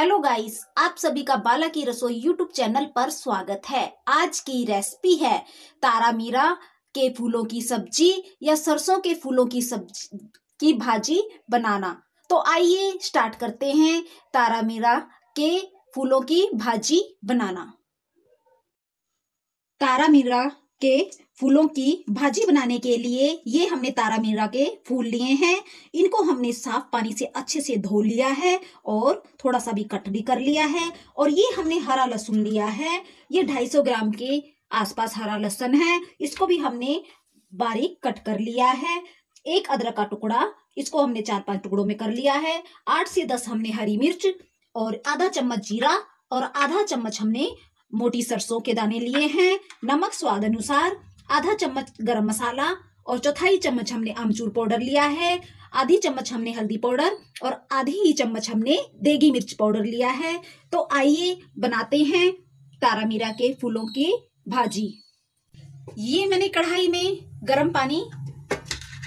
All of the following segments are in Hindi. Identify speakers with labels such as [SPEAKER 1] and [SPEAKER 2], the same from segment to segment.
[SPEAKER 1] हेलो गाइस, आप सभी का बाला की रसोई यूट्यूब चैनल पर स्वागत है। आज की रेसिपी है तारा मीरा के फूलों की सब्ज़ी या सरसों के फूलों की सब्ज़ी, की भाजी बनाना। तो आइए स्टार्ट करते हैं तारा मीरा के फूलों की भाजी बनाना। तारा मीरा के फूलों की भाजी बनाने के लिए ये हमने तारा मीरा के फूल लिए हैं। इनको हमने साफ़ पानी से अच्छे से धो लिया है और थोड़ा सा भी कट भी कर लिया है और ये हमने हरा लहसुन लिया है। ये 250 ग्राम के आसपास हरा लहसुन है। इसको भी हमने बारीक कट कर लिया है। एक अदरक का टुकड़ा इसको हमने चार पाँच टुकड़ों में कर लिया है। आठ से दस हमने हरी मिर्च और आधा चम्मच जीरा और आधा चम्मच हमने मोटी सरसों के दाने लिए हैं, नमक स्वाद अनुसार, आधा चम्मच गरम मसाला और चौथाई चम्मच हमने आमचूर पाउडर लिया है, आधी चम्मच हमने हल्दी पाउडर और आधी ही चम्मच हमने देगी मिर्च पाउडर लिया है। तो आइए बनाते हैं तारा मीरा के फूलों की भाजी। ये मैंने कढ़ाई में गरम पानी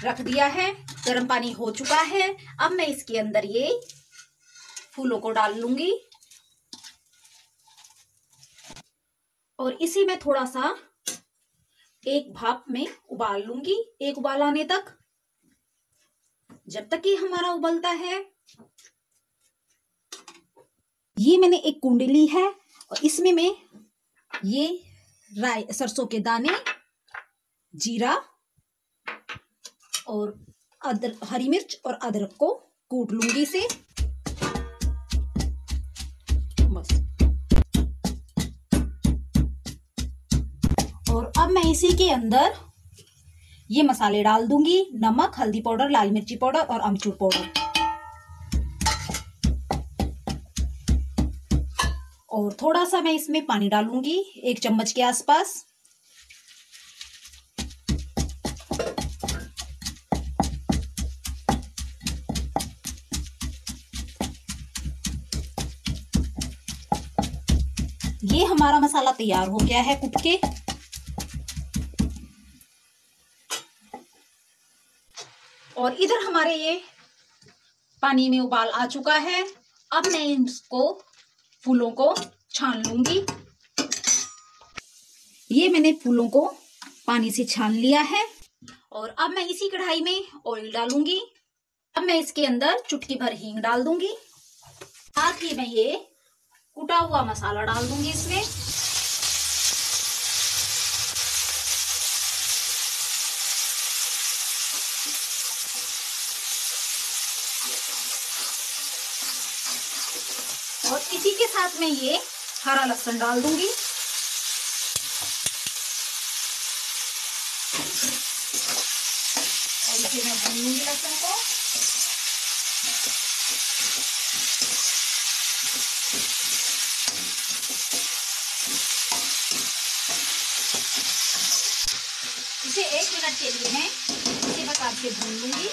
[SPEAKER 1] रख दिया है, गरम पानी हो चुका है। अब मैं इसके अंदर ये फूलों को डाल लूँगी। और इसी में थोड़ा सा एक भाप में उबाल लूँगी, एक उबाल आने तक। जब तक ये हमारा उबलता है। ये मैंने एक कुंडी ली है और इसमें मैं ये राय, सरसों के दाने, जीरा और अदर, हरी मिर्च और अदरक को कूट लूँगी से अब मैं इसी के अंदर ये मसाले डाल दूँगी, नमक, हल्दी पाउडर, लाल मिर्ची पाउडर और अमचूर पाउडर। और थोड़ा सा मैं इसमें पानी डालूँगी, एक चम्मच के आसपास। ये हमारा मसाला तैयार हो गया है कुट के। और इधर हमारे ये पानी में उबाल आ चुका है। अब मैं इसको फूलों को छान लूँगी। ये मैंने फूलों को पानी से छान लिया है और अब मैं इसी कढ़ाई में ऑयल डालूँगी। अब मैं इसके अंदर चुटकी भर हींग डाल दूँगी। साथ ही मैं ये कुटा हुआ मसाला डाल दूँगी इसमें। और इसी के साथ में ये हरा लहसुन डाल दूँगी। और इसे मैं भून लूँगी लहसुन को। इसे एक मिनट के लिए मैं इसी प्रकार से भून लूँगी।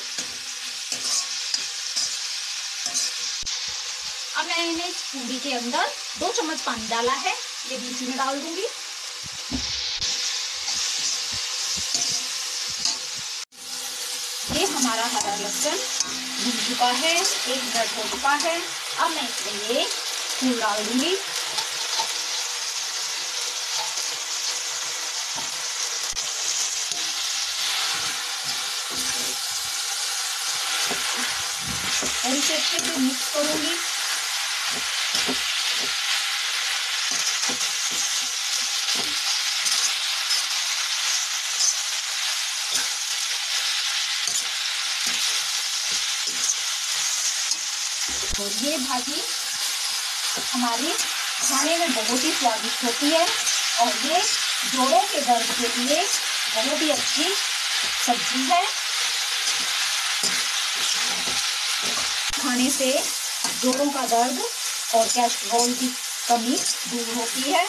[SPEAKER 1] अब मैंने इस पूरी के अंदर दो चम्मच पानी डाला है। ये बीच में डाल दूँगी। ये हमारा हरा लहसुन भून चुका है, एक मिनट हो चुका है। अब मैं इसमें ये फूल डाल दूँगी। और इसे अच्छे से मिक्स करूँगी। और ये भाजी हमारी खाने में बहुत ही स्वादिष्ट होती है और ये जोड़ों के दर्द के लिए बहुत ही अच्छी सब्ज़ी है। खाने से जोड़ों का दर्द और कैस्ट्रोल की कमी दूर होती है।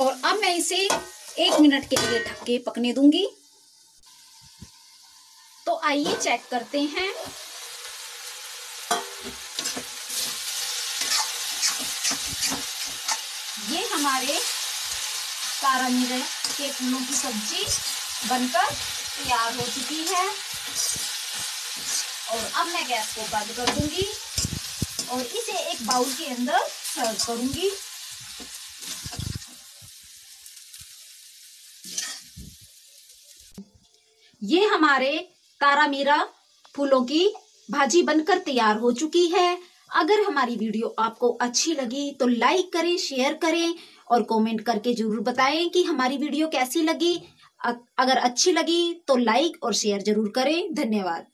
[SPEAKER 1] और अब मैं इसे एक मिनट के लिए ढक के पकने दूँगी। तो आइए चेक करते हैं। ये हमारे तारा मीरे के फूलों की सब्ज़ी। बनकर तैयार हो चुकी है। और अब मैं गैस को बंद कर दूँगी और इसे एक बाउल के अंदर सर्व करूँगी। ये हमारे तारा मीरा फूलों की भाजी बनकर तैयार हो चुकी है। अगर हमारी वीडियो आपको अच्छी लगी तो लाइक करें, शेयर करें और कमेंट करके ज़रूर बताएँ कि हमारी वीडियो कैसी लगी। अगर अच्छी लगी तो लाइक और शेयर ज़रूर करें। धन्यवाद।